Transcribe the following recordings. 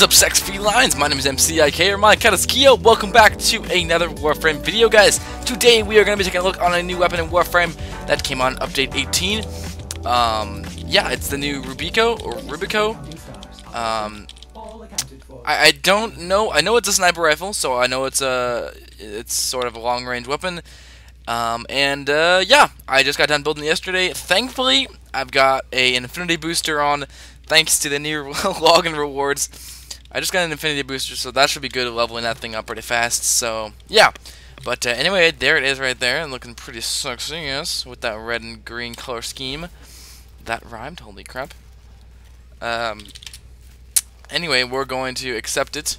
What is up, sex felines? My name is MCIK, or my cat. Welcome back to another Warframe video, guys. Today, we are going to be taking a look on a new weapon in Warframe that came on Update 18. Um, yeah, it's the new Rubico, or Rubico. Um, I, I don't know. I know it's a sniper rifle, so I know it's a, it's sort of a long-range weapon. Um, and, uh, yeah, I just got done building yesterday. Thankfully, I've got a infinity booster on thanks to the new login rewards. I just got an Infinity Booster, so that should be good at leveling that thing up pretty fast. So, yeah. But uh, anyway, there it is right there, and looking pretty sexy, yes, with that red and green color scheme. That rhymed, holy crap. Um, anyway, we're going to accept it,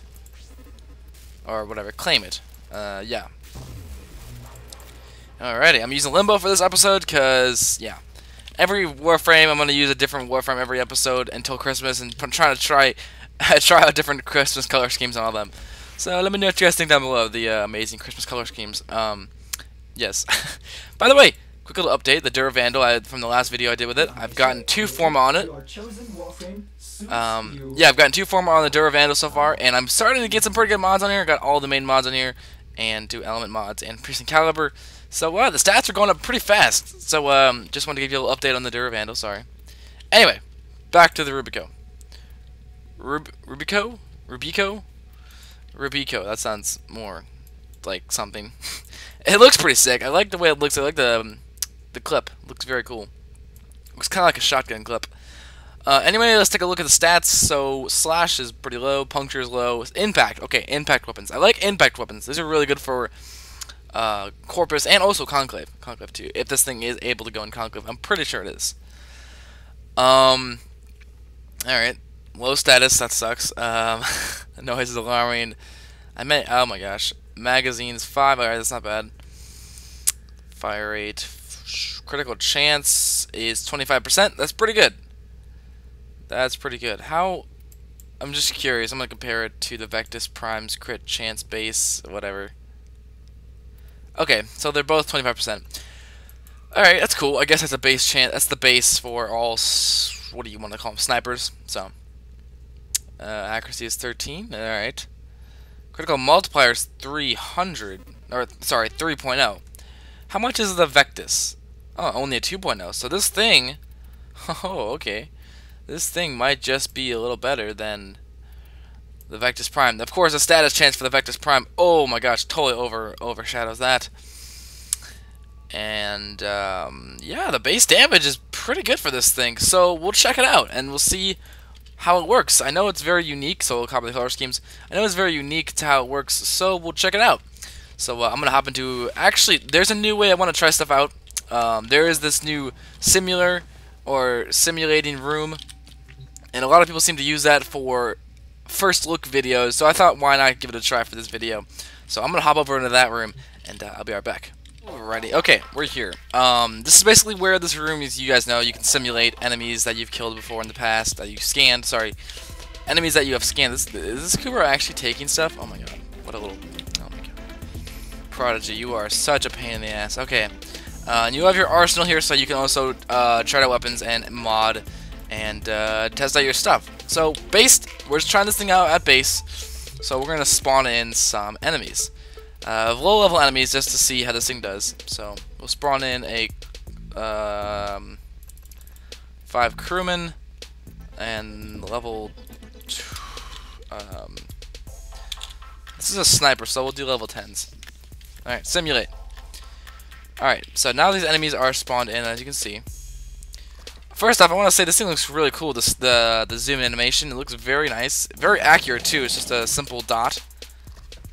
or whatever, claim it. Uh, yeah. Alrighty, I'm using Limbo for this episode, because, yeah every Warframe, I'm gonna use a different Warframe every episode until Christmas, and I'm trying to try try out different Christmas color schemes on all of them. So let me know what you guys think down below the uh, amazing Christmas color schemes. Um, yes. By the way, quick little update: the Duravandal I, from the last video I did with it. I've gotten two form on it. Um, yeah, I've gotten two form on the Duravandal so far, and I'm starting to get some pretty good mods on here. I got all the main mods on here, and do element mods and piercing caliber. So, uh, the stats are going up pretty fast. So, um, just wanted to give you a little update on the Duravandal, sorry. Anyway, back to the Rubico. Rub Rubico? Rubico? Rubico, that sounds more like something. it looks pretty sick. I like the way it looks. I like the, um, the clip. It looks very cool. Looks kind of like a shotgun clip. Uh, anyway, let's take a look at the stats. So, slash is pretty low, puncture is low, impact. Okay, impact weapons. I like impact weapons. These are really good for uh, Corpus, and also Conclave. Conclave too. If this thing is able to go in Conclave, I'm pretty sure it is. Um. All right. Low status. That sucks. Um. noise is alarming. I meant. Oh my gosh. Magazines five. Alright, that's not bad. Fire rate. Critical chance is 25%. That's pretty good. That's pretty good. How? I'm just curious. I'm gonna compare it to the Vectis Prime's crit chance base, whatever. Okay, so they're both 25%. Alright, that's cool. I guess that's a base chance. That's the base for all, what do you want to call them, snipers. So, uh, accuracy is 13. Alright. Critical multiplier is 300. Or, sorry, 3.0. How much is the Vectis? Oh, only a 2.0. So this thing, oh, okay. This thing might just be a little better than the Vectis Prime. Of course, the status chance for the Vectis Prime, oh my gosh, totally over overshadows that. And, um, yeah, the base damage is pretty good for this thing. So, we'll check it out, and we'll see how it works. I know it's very unique, so we'll copy the color schemes. I know it's very unique to how it works, so we'll check it out. So, uh, I'm going to hop into... Actually, there's a new way I want to try stuff out. Um, there is this new simular, or simulating room, and a lot of people seem to use that for first look videos, so I thought why not give it a try for this video. So I'm going to hop over into that room, and uh, I'll be right back. Alrighty, okay, we're here. Um, this is basically where this room is, you guys know, you can simulate enemies that you've killed before in the past, that you scanned, sorry. Enemies that you have scanned. This, is this Cooper actually taking stuff? Oh my god, what a little, oh my god. Prodigy, you are such a pain in the ass. Okay, uh, and you have your arsenal here, so you can also uh, try out weapons and mod and uh, test out your stuff. So, base, we're just trying this thing out at base, so we're going to spawn in some enemies. Uh, low-level enemies just to see how this thing does. So, we'll spawn in a um, 5 crewman and level... Um, this is a sniper, so we'll do level 10s. Alright, simulate. Alright, so now these enemies are spawned in, as you can see. First off, I want to say this thing looks really cool. This the the zoom animation. It looks very nice, very accurate too. It's just a simple dot,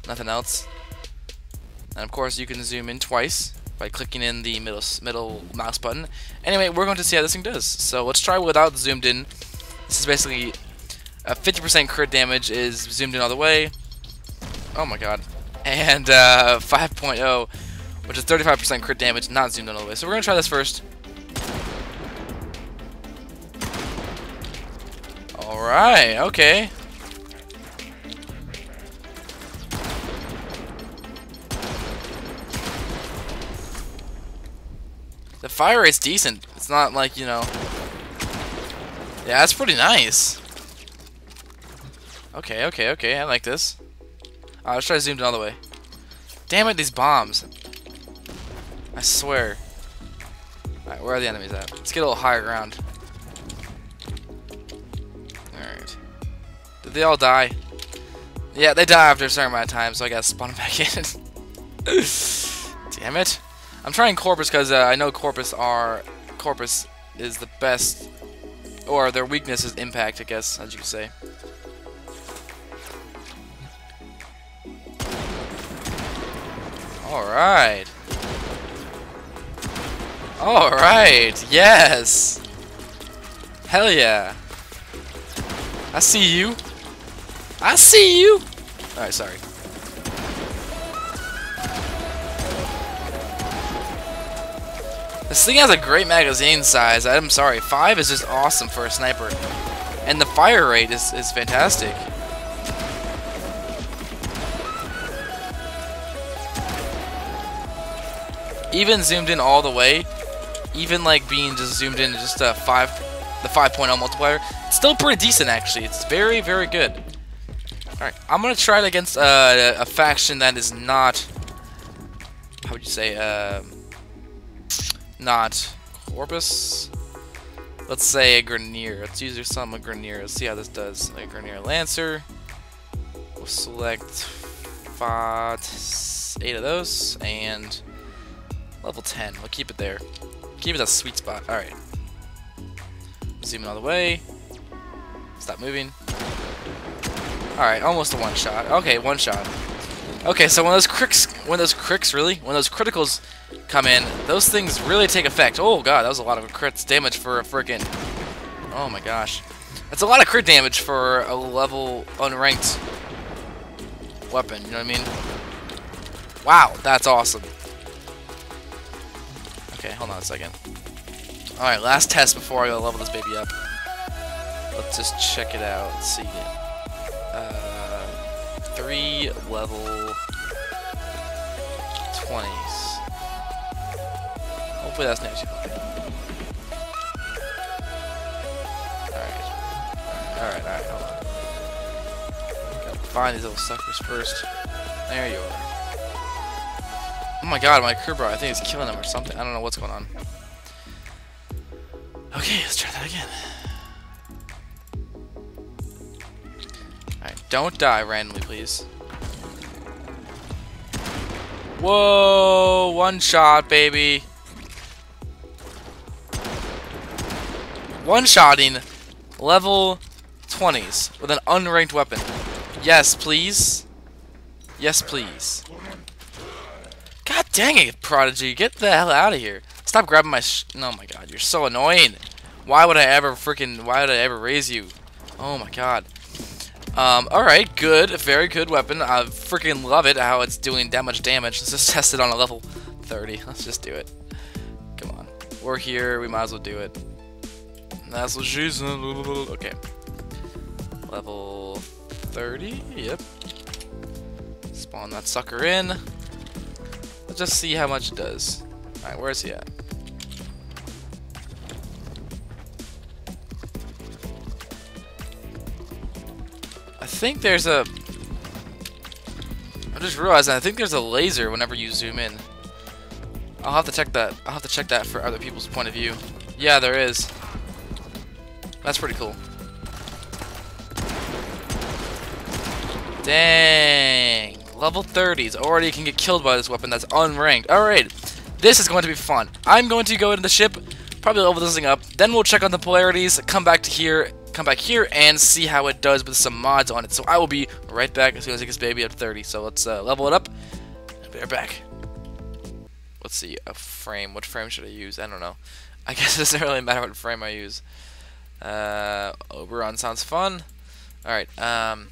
nothing else. And of course, you can zoom in twice by clicking in the middle middle mouse button. Anyway, we're going to see how this thing does. So let's try without zoomed in. This is basically a 50% crit damage is zoomed in all the way. Oh my god. And uh, 5.0, which is 35% crit damage, not zoomed in all the way. So we're going to try this first. Alright, okay. The fire rate's decent. It's not like, you know... Yeah, that's pretty nice. Okay, okay, okay. I like this. Uh, let's try to zoom another way. Damn it, these bombs. I swear. Alright, where are the enemies at? Let's get a little higher ground. Alright. Did they all die? Yeah, they die after a certain amount of time, so I gotta spawn them back in. Damn it. I'm trying Corpus because uh, I know Corpus are... Corpus is the best... Or their weakness is impact, I guess, as you could say. Alright. Alright, yes! Hell yeah. I see you. I see you! Alright, sorry. This thing has a great magazine size. I'm sorry, 5 is just awesome for a sniper. And the fire rate is, is fantastic. even zoomed in all the way, even like being just zoomed in just a 5, the 5.0 multiplier, it's still pretty decent actually. It's very, very good. Alright, I'm gonna try it against uh, a faction that is not, how would you say, uh, not Corpus? Let's say a Grineer. Let's use some of Grineer. Let's see how this does. A Grineer Lancer. We'll select five, eight of those, and Level 10. We'll keep it there. Keep it a sweet spot. Alright. Zoom all the way. Stop moving. Alright, almost a one shot. Okay, one shot. Okay, so when those cricks, when those cricks, really? When those criticals come in, those things really take effect. Oh god, that was a lot of crits damage for a freaking... Oh my gosh. That's a lot of crit damage for a level unranked weapon, you know what I mean? Wow, that's awesome. Okay, hold on a second. Alright, last test before I level this baby up. Let's just check it out. Let's see. Uh, three level 20s. Hopefully that's next Alright. Alright, alright, hold on. Gotta find these little suckers first. There you are. Oh my god, my bro, I think he's killing him or something. I don't know what's going on. Okay, let's try that again. Don't die randomly, please. Whoa, one shot, baby. One-shotting level 20s with an unranked weapon. Yes, please. Yes, please. God dang it, Prodigy. Get the hell out of here. Stop grabbing my Oh my god, you're so annoying. Why would I ever freaking... Why would I ever raise you? Oh my god. Um, alright, good. Very good weapon. I freaking love it, how it's doing that much damage. Let's just test it on a level 30. Let's just do it. Come on. We're here. We might as well do it. That's what she's... Okay. Level 30? Yep. Spawn that sucker in. Let's just see how much it does. Alright, where's he at? Think there's a. I'm just realized I think there's a laser whenever you zoom in. I'll have to check that. I'll have to check that for other people's point of view. Yeah, there is. That's pretty cool. Dang. Level 30s. Already can get killed by this weapon that's unranked. Alright. This is going to be fun. I'm going to go into the ship, probably level this thing up. Then we'll check on the polarities, come back to here, come back here, and see how it does with some mods on it. So I will be right back as soon as I get this baby up to 30. So let's uh, level it up. Be right back. Let's see, a frame. What frame should I use? I don't know. I guess it doesn't really matter what frame I use. Uh, Oberon sounds fun. Alright, um...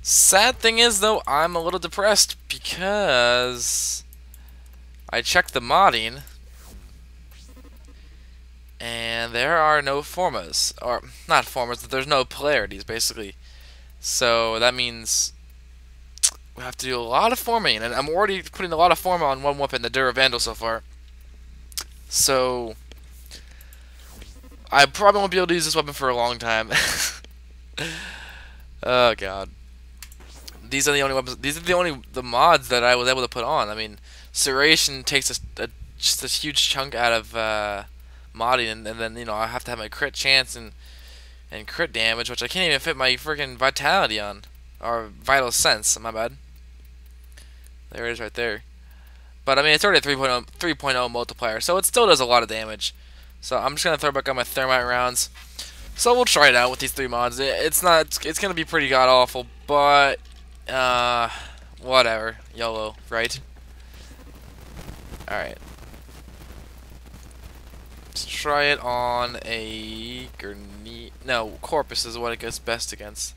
Sad thing is, though, I'm a little depressed because I checked the modding and there are no formas, or not formas, there's no polarities, basically. So that means we have to do a lot of forming, and I'm already putting a lot of forma on one weapon, the Duravandal, so far. So I probably won't be able to use this weapon for a long time. Oh god. These are the only weapons. These are the only the mods that I was able to put on. I mean, Serration takes a, a just a huge chunk out of uh, modding, and, and, then you know I have to have my crit chance and and crit damage, which I can't even fit my freaking vitality on, or vital sense. My bad. There it is right there. But I mean, it's already a 3.0 3.0 multiplier, so it still does a lot of damage. So I'm just gonna throw back on my thermite rounds. So we'll try it out with these three mods. It's not. It's, it's gonna be pretty god awful, but uh, whatever. YOLO, right? All right. Try it on a Gurne No, Corpus is what it goes best against.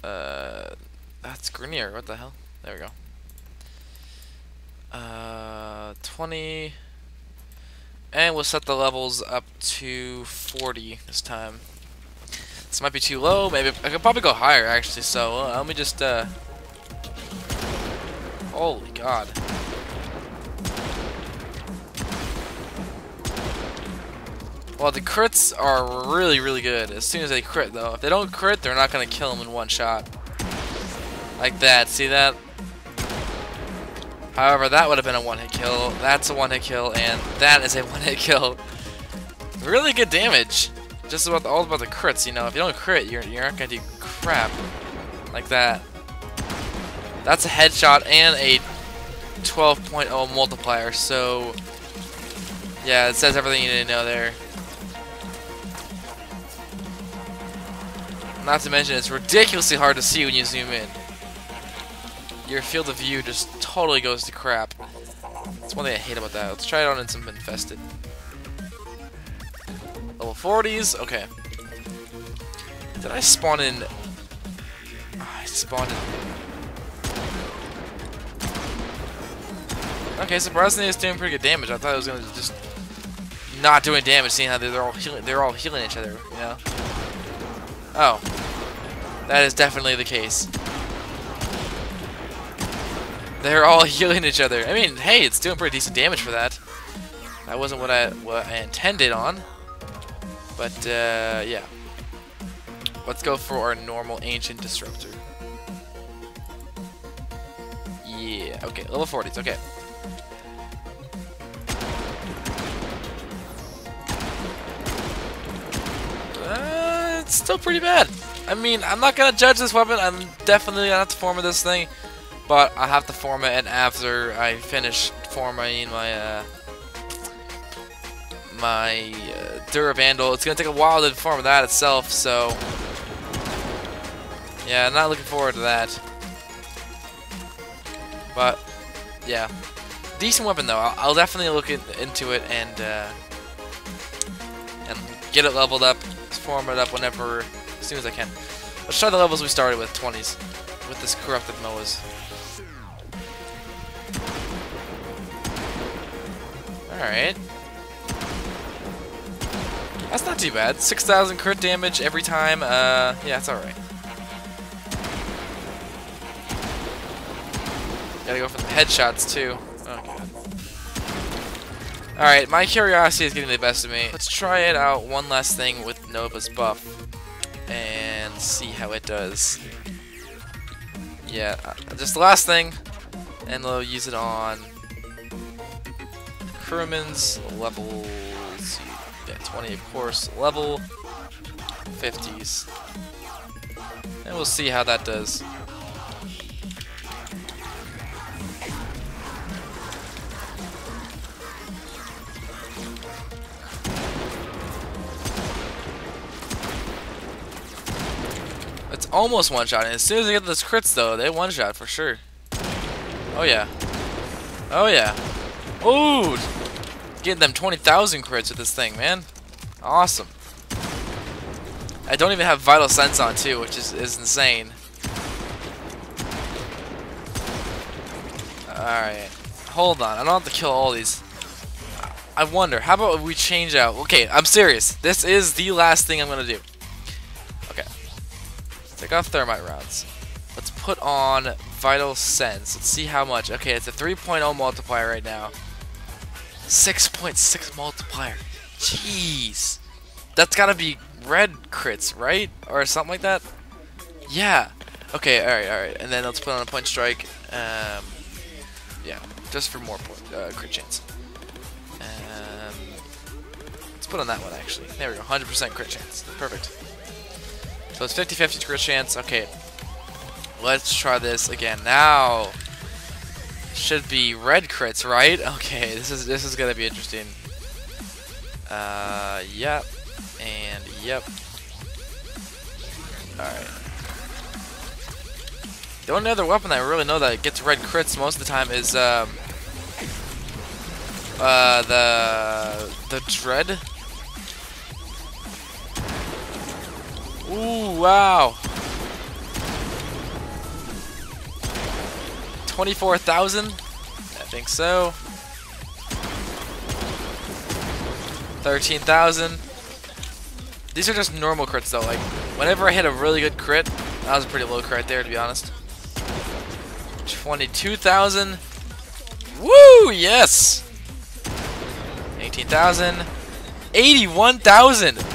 Uh, that's Grineer. What the hell? There we go. Uh, 20. And we'll set the levels up to 40 this time. This might be too low. Maybe I could probably go higher actually. So uh, let me just. Uh... Holy God. Well, the crits are really, really good as soon as they crit, though. If they don't crit, they're not going to kill them in one shot. Like that. See that? However, that would have been a one-hit kill. That's a one-hit kill, and that is a one-hit kill. Really good damage. Just about the, all about the crits, you know. If you don't crit, you're, you're not going to do crap. Like that. That's a headshot and a 12.0 multiplier, so... Yeah, it says everything you need to know there. Not to mention, it's ridiculously hard to see when you zoom in your field of view just totally goes to crap. That's one thing I hate about that. Let's try it on in some infested. Level 40s? Okay. Did I spawn in... Oh, I spawned in... Okay, surprisingly it's doing pretty good damage. I thought it was gonna just not doing damage, seeing how they're all healing. They're all healing each other. You know. Oh, that is definitely the case. They're all healing each other. I mean, hey, it's doing pretty decent damage for that. That wasn't what I what I intended on. But uh, yeah. Let's go for our normal ancient disruptor. Yeah, okay, level 40s, okay. Uh, it's still pretty bad. I mean, I'm not gonna judge this weapon. I'm definitely gonna have to form this thing. But I have to form it, and after I finish formatting my uh, my uh, it's gonna take a while to form that itself. So yeah, not looking forward to that. But yeah, decent weapon though. I'll, I'll definitely look in, into it and uh, and get it leveled up, form it up whenever as soon as I can. Let's try the levels we started with, 20s, with this corrupted Moas. Alright. That's not too bad. 6,000 crit damage every time. Uh, yeah, it's alright. Gotta go for the headshots, too. Alright, my curiosity is getting the best of me. Let's try it out one last thing with Nova's buff. And see how it does. Yeah, uh, just the last thing. And we'll use it on Crewman's level yeah, 20 of course, level 50s. And we'll see how that does. Almost one shot, and as soon as they get those crits though, they one shot for sure. Oh yeah. Oh yeah. Ooh! Getting them 20,000 crits with this thing, man. Awesome. I don't even have Vital Sense on, too, which is, is insane. Alright. Hold on. I don't have to kill all these. I wonder, how about we change out... Okay, I'm serious. This is the last thing I'm going to do. Take off Thermite rounds. Let's put on Vital Sense. Let's see how much. Okay, it's a 3.0 multiplier right now. 6.6 multiplier. Jeez. That's gotta be red crits, right? Or something like that? Yeah. Okay, alright, alright. And then let's put on a point strike. Um, yeah, just for more point, uh, crit chance. Um, let's put on that one, actually. There we go, 100% crit chance. Perfect. So it's 50-50 crit chance. Okay, let's try this again. Now, should be red crits, right? Okay, this is this is gonna be interesting. Uh, yep, and yep. All right. The only other weapon I really know that gets red crits most of the time is um, uh, the the dread. Ooh, wow. 24,000? I think so. 13,000. These are just normal crits though. Like, whenever I hit a really good crit, that was a pretty low crit there to be honest. 22,000. Woo! Yes! 18,000. 81,000!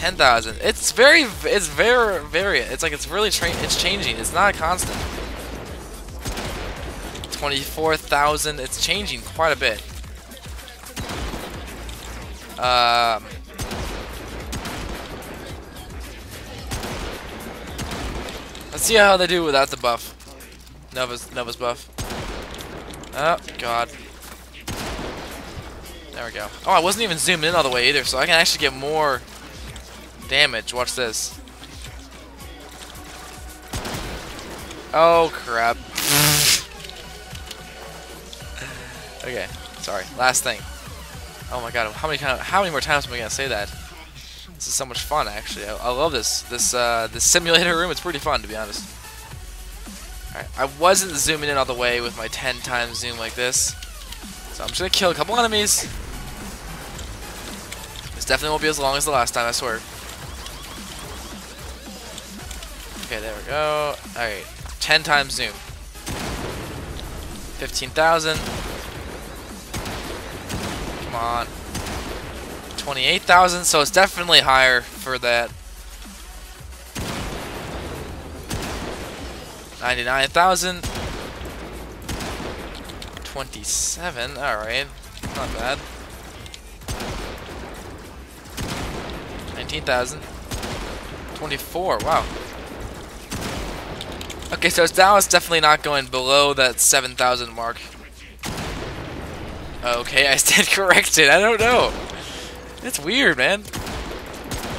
10,000. It's very, it's very, very, it's like it's really, it's changing. It's not a constant. 24,000. It's changing quite a bit. Um, let's see how they do without the buff. Nova's, Nova's buff. Oh, God. There we go. Oh, I wasn't even zoomed in all the way either, so I can actually get more damage. Watch this. Oh, crap. Okay, sorry. Last thing. Oh my god, how many kind of, how many more times am I gonna say that? This is so much fun, actually. I, I love this this uh, this simulator room. It's pretty fun, to be honest. Alright, I wasn't zooming in all the way with my 10 times zoom like this, so I'm just gonna kill a couple enemies. This definitely won't be as long as the last time, I swear. Okay, there we go. Alright, 10 times zoom. 15,000. Come on. 28,000, so it's definitely higher for that. 99,000. 27, alright. Not bad. 19,000. 24, wow. Okay, so now it's definitely not going below that 7,000 mark. Okay, I stand corrected. I don't know. It's weird, man.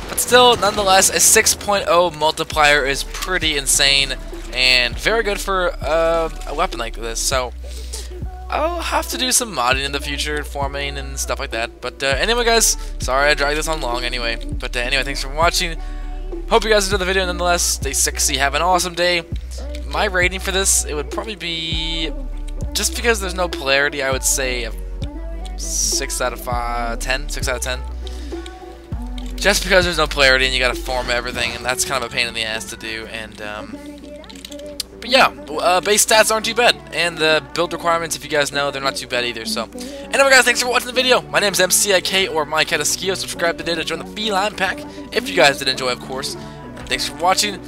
But still, nonetheless, a 6.0 multiplier is pretty insane and very good for uh, a weapon like this. So I'll have to do some modding in the future, forming and stuff like that. But uh, anyway, guys, sorry I dragged this on long anyway. But uh, anyway, thanks for watching. Hope you guys enjoyed the video nonetheless. Stay sexy, have an awesome day. My rating for this, it would probably be, just because there's no polarity, I would say 6 out of five, 10, 6 out of 10. Just because there's no polarity and you gotta form everything, and that's kind of a pain in the ass to do, and, um, but yeah, uh, base stats aren't too bad, and the build requirements, if you guys know, they're not too bad either, so. Anyway guys, thanks for watching the video. My name is MCIK, or mycatiskyo. Subscribe today to join the Feline Pack, if you guys did enjoy, of course. And thanks for watching.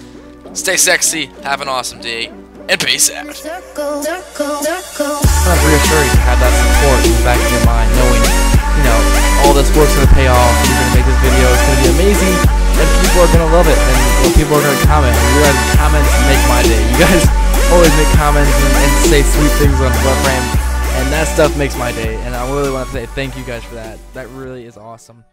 Stay sexy, have an awesome day, and peace out. Circle, circle, circle. Kind of reassuring to have that support in the back of your mind, knowing, you know, all this work's gonna pay off. You're gonna make this video. It's gonna be amazing, and people are gonna love it, and people are gonna comment. And you guys comments make my day. You guys always make comments and, and say sweet things on Bloodframe, and that stuff makes my day. And I really want to say thank you guys for that. That really is awesome.